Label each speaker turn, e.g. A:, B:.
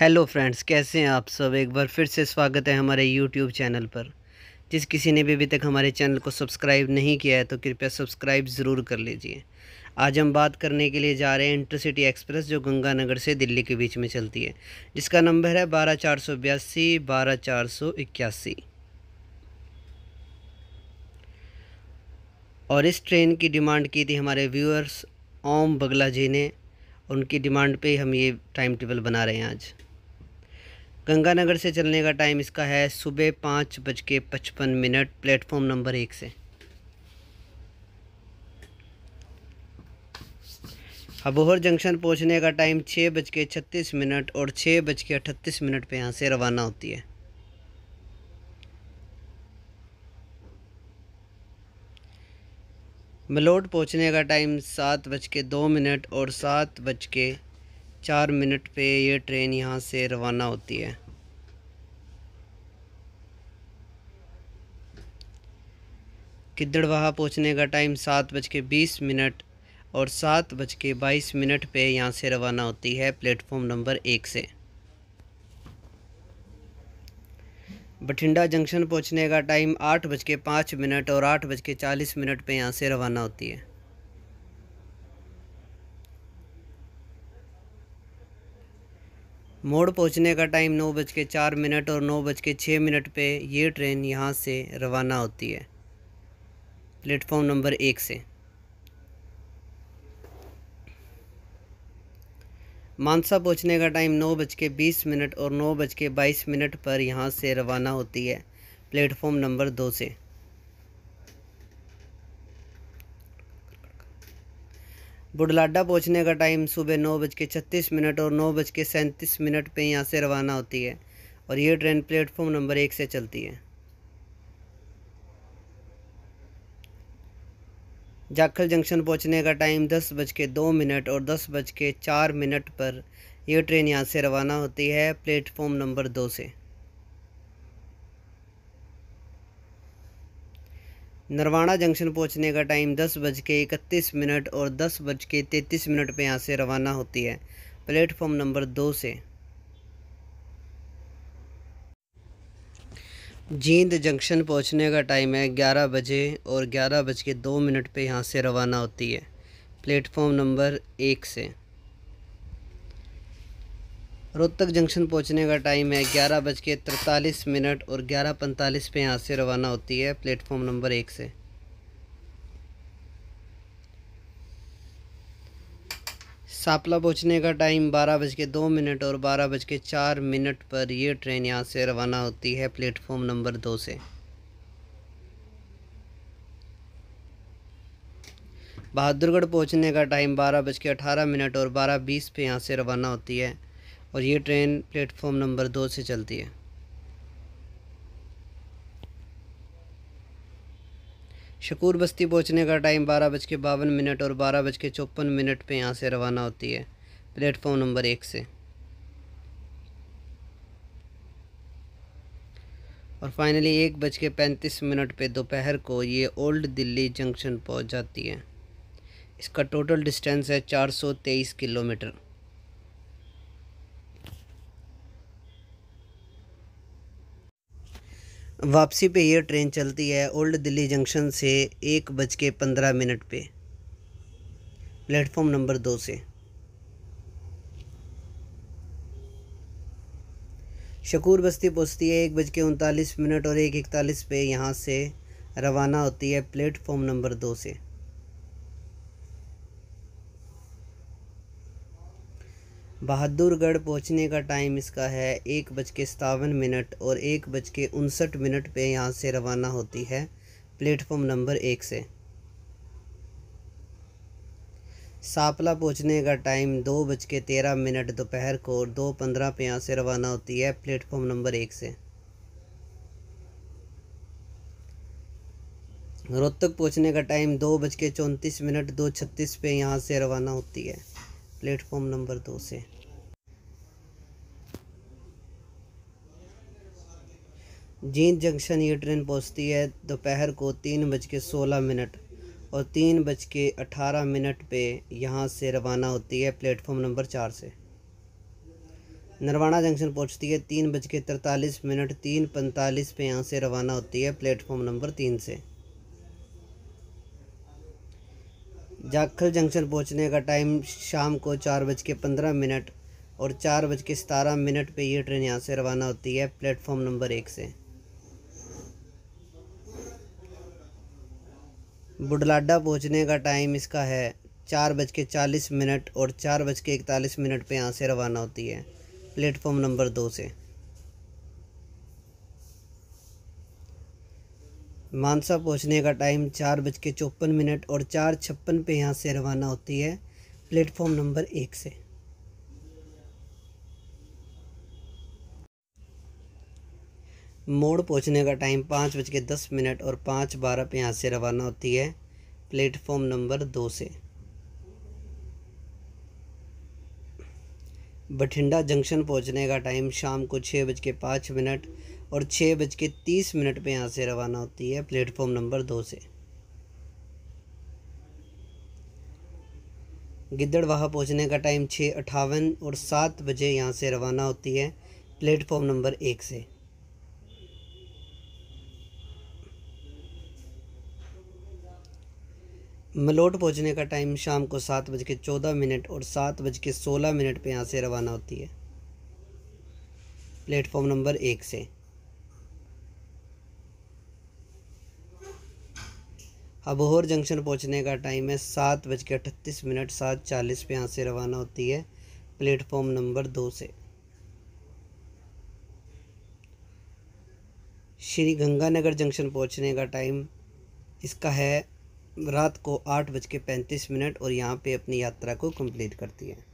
A: Hello friends, कैसे हैं आप सब? एक बार फिर से स्वागत है हमारे यूट्यूब चैनल पर। जिस किसी ने भी अभी तक हमारे चैनल को सब्सक्राइब नहीं किया है तो कृपया सब्सक्राइब ज़रूर कर लीजिए। आज हम बात करने के लिए जा रहे हैं इंटरसिटी एक्सप्रेस जो गंगानगर से दिल्ली के बीच में चलती है, जिसका नंबर है बारह चार सौ बयासी, बारह चार सौ इक्यासी। और इस ट्रेन की डिमांड की थी हमारे व्यूअर्स ओम बगला जी ने, उनकी डिमांड पे हम ये टाइम टेबल बना रहे हैं आज। गंगानगर से चलने का टाइम इसका है सुबह पाँच बज के पचपन मिनट, प्लेटफॉर्म नंबर एक से। अबोहर जंक्शन पहुँचने का टाइम छः बज के छत्तीस मिनट और छः बज के अठतीस मिनट पर यहाँ से रवाना होती है। मलोट पहुँचने का टाइम सात बज के दो मिनट और सात बज के चार मिनट पे ये ट्रेन यहाँ से रवाना होती है। किद्दड़वाहा पहुँचने का टाइम सात बज के बीस मिनट और सात बज के बाईस मिनट पर यहाँ से रवाना होती है प्लेटफॉर्म नंबर एक से। बठिंडा जंक्शन पहुँचने का टाइम आठ बज के पाँच मिनट और आठ बज के चालीस मिनट पर यहाँ से रवाना होती है। मोड़ पहुँचने का टाइम नौ बज के चार मिनट और नौ बज के छः मिनट पे ये ट्रेन यहाँ से रवाना होती है। प्लेटफॉर्म नंबर एक से। मानसा पहुँचने का टाइम नौ बज के बीस मिनट और नौ बज के बाईस मिनट पर यहाँ से रवाना होती है। प्लेटफॉर्म नंबर दो से। बुडलाडा पहुँचने का टाइम सुबह नौ बज के छत्तीस मिनट और नौ बज के सैंतीस मिनट पर यहाँ से रवाना होती है और ये ट्रेन प्लेटफॉर्म नंबर एक से चलती है। जाखल जंक्शन पहुँचने का टाइम दस बज के दो मिनट और दस बज के चार मिनट पर यह ट्रेन यहाँ से रवाना होती है प्लेटफॉर्म नंबर दो से। नरवाना जंक्शन पहुँचने का टाइम दस बज के इकतीस मिनट और दस बज के तैंतीस मिनट पर यहाँ से रवाना होती है प्लेटफॉर्म नंबर दो से। जींद जंक्शन पहुँचने का टाइम है ग्यारह बजे और ग्यारह बज के दो मिनट पे यहाँ से रवाना होती है। प्लेटफॉर्म नंबर एक से। रोहतक जंक्शन पहुँचने का टाइम है ग्यारह बज के तरतालीस मिनट और ग्यारह पैंतालीस पे यहाँ से रवाना होती है। प्लेटफॉर्म नंबर एक से। सापला पहुँचने का टाइम बारह बज के दो मिनट और बारह बज के चार मिनट पर यह ट्रेन यहाँ से रवाना होती है प्लेटफॉर्म नंबर दो से। बहादुरगढ़ पहुँचने का टाइम बारह बज के अठारह मिनट और बारह बीस पे यहाँ से रवाना होती है और ये ट्रेन प्लेटफॉर्म नंबर दो से चलती है। शकूर बस्ती पहुँचने का टाइम बारह बज के बावन मिनट और बारह बज के चौपन मिनट पर यहाँ से रवाना होती है। प्लेटफॉर्म नंबर एक से। और फाइनली एक बज के पैंतीस मिनट पे दोपहर को ये ओल्ड दिल्ली जंक्शन पहुँच जाती है। इसका टोटल डिस्टेंस है चार सौ तेईस किलोमीटर। वापसी पे ये ट्रेन चलती है ओल्ड दिल्ली जंक्शन से एक बज के पंद्रह मिनट पे। प्लेटफॉर्म नंबर दो से। शकूर बस्ती पहुँचती है एक बज के उनतालीस मिनट और एक इकतालीस पे यहाँ से रवाना होती है प्लेटफॉर्म नंबर दो से। बहादुरगढ़ पहुँचने का टाइम इसका है एक बज के सतावन मिनट और एक बज के उनसठ मिनट पे यहाँ से रवाना होती है प्लेटफॉर्म नंबर एक से। सापला पहुँचने का टाइम दो बज के तेरह मिनट दोपहर को और दो पंद्रह पे यहाँ से रवाना होती है प्लेटफॉर्म नंबर एक से। रोहतक पहुँचने का टाइम दो बज के चौंतीस मिनट दो छत्तीस पे यहाँ से रवाना होती है। प्लेटफॉर्म नंबर दो से। जींद जंक्शन ये ट्रेन पहुँचती है दोपहर को तीन बज के सोलह मिनट और तीन बज के अठारह मिनट पे यहाँ से रवाना होती है प्लेटफॉर्म नंबर चार से। नरवाना जंक्शन पहुँचती है तीन बज के तरतालीस मिनट, तीन पैंतालीस पे यहाँ से रवाना होती है प्लेटफॉर्म नंबर तीन से। जाखल जंक्शन पहुँचने का टाइम शाम को चार बज के पंद्रह मिनट और चार बज के सतारह मिनट पर ये ट्रेन यहाँ से रवाना होती है, प्लेटफॉर्म नंबर एक से। बुडलाडा पहुँचने का टाइम इसका है चार बज के चालीस मिनट और चार बज के इकतालीस मिनट पर यहाँ से रवाना होती है, प्लेटफॉर्म नंबर दो से। मानसा पहुँचने का टाइम चार बज के चौपन मिनट और चार छप्पन पे यहाँ से रवाना होती है प्लेटफॉर्म नंबर एक से। मोड़ पहुँचने का टाइम पाँच बज के दस मिनट और पाँच बारह पे यहाँ से रवाना होती है प्लेटफॉर्म नंबर दो से। बठिंडा जंक्शन पहुँचने का टाइम शाम को छः बज के पाँच मिनट और छः बज के तीस मिनट पर यहाँ से रवाना होती है प्लेटफॉर्म नंबर दो से। गिद्दड़वाहा पहुँचने का टाइम छः अट्ठावन और सात बजे यहाँ से रवाना होती है प्लेटफॉर्म नंबर एक से। मलोट पहुँचने का टाइम शाम को सात बज के चौदह मिनट और सात बज के सोलह मिनट पर यहाँ से रवाना होती है। प्लेटफॉर्म नंबर एक से। अबोहर जंक्शन पहुँचने का टाइम है सात बज के अठतीस मिनट, सात चालीस पे यहाँ से रवाना होती है प्लेटफॉर्म नंबर दो से। श्री गंगानगर जंक्शन पहुँचने का टाइम इसका है रात को आठ बज के पैंतीस मिनट और यहाँ पे अपनी यात्रा को कंप्लीट करती है।